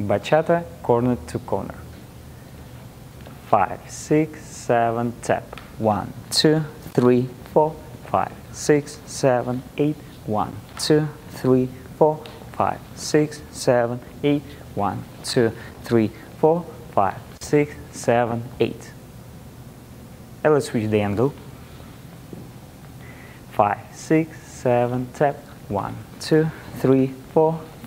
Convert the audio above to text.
Bachata corner to corner. Five, six, seven, tap. One, two, three, four, five, six, seven, eight. One, two, three, four, five, six, seven, eight. One, two, three, four, five, six, seven, eight. And let's switch the angle. Five, six, seven, tap. One, two, three, four,